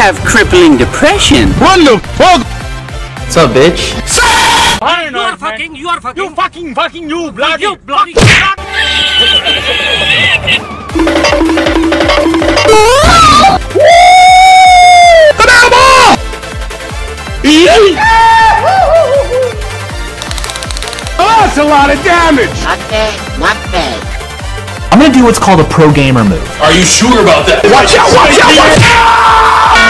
have crippling depression. What the fuck? What's up, bitch? You are fucking, you are fucking. You fucking fucking you bloody. You bloody. Oh, that's a lot of damage. Not bad, not bad. I'm gonna do what's called a pro gamer move. Are you sure about that? Watch out! Watch out! Watch out!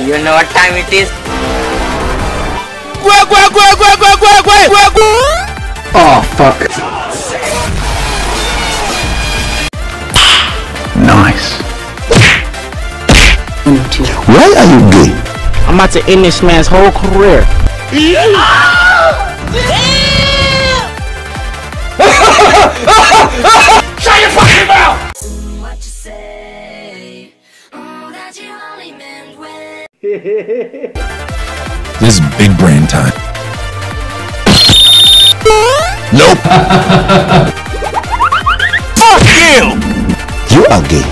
You know what time it is? Oh, fuck. Nice. Why are you gay? I'm about to end this man's whole career. Shut your fucking mouth! Say. Oh, that you only meant when. This is big brain time. Nope. Fuck you! You are gay.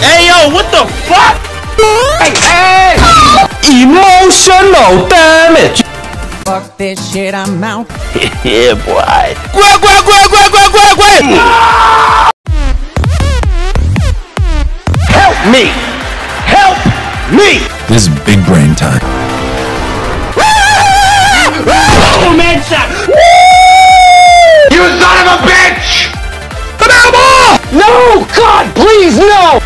Hey yo, what the fuck? Hey, hey! Emotional damage. Fuck this shit, I'm out. yeah, boy. Oh, man, shot. You son of a bitch! No! God, please, no!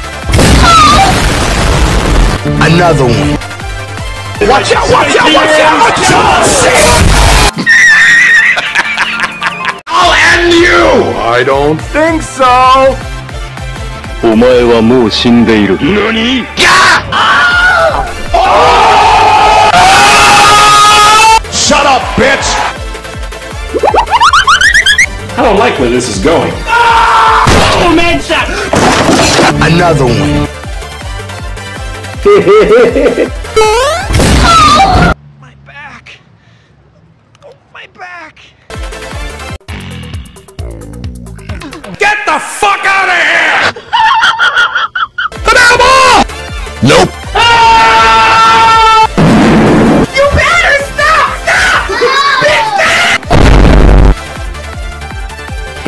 Another one. Watch out, watch out, watch out, watch out! I'll end you! I don't think so! お前はもう死んでいる。何 where this is going. Oh, man, shot. Another one. My back! Oh, my back! Get the fuck out of here! Nope.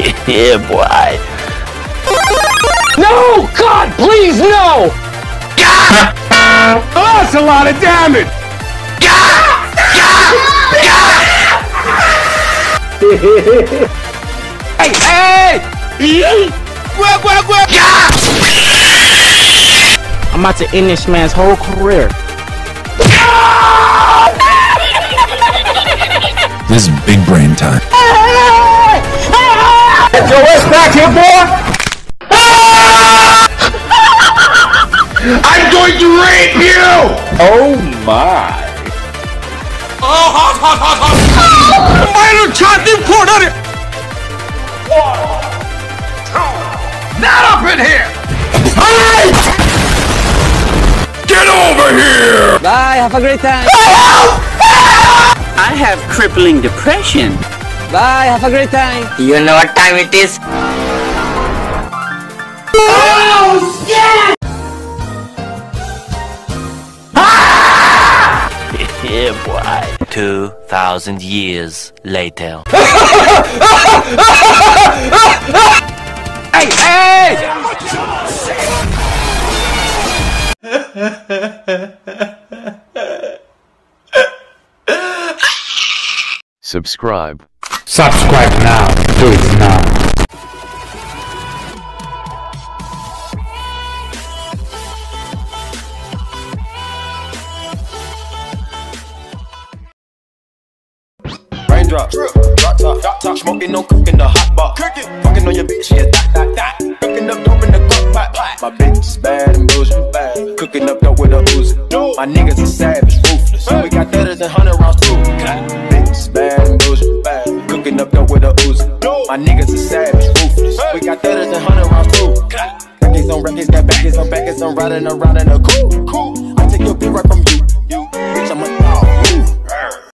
yeah, boy. No! God, please, no! oh, that's a lot of damage! hey, hey! Quack, quack, quack! I'm about to end this man's whole career. This is big brain time. Get your ass back here, boy! I'm going to rape you! Oh my. Oh, hot, hot, hot, hot! Minor chat imported! One, two, not up in here! Hey! Get over here! Bye, have a great time. I have crippling depression. Bye, have a great time. You know what time it is? Yeah, boy. 2,000 years later. Hey, hey! Subscribe. Subscribe now. Do it now. Raindrops, drop top, drop top, smoking, no cooking, the hot pot. Cooking, fucking on your bitch, yeah, that, that, that. Cooking up dope in the crock pot, pot. My bitch is bad and bullshit bad. Cooking up dope with a Uzi. My niggas are savage, ruthless. We got thudders and hundred rounds too. Bitch is bad and bullshit bad. Up dope with a Uzi. My niggas are savage, ruthless. We got thudders and hundred rounds too. Records on records, got backers on backers. I'm riding around in a coupe.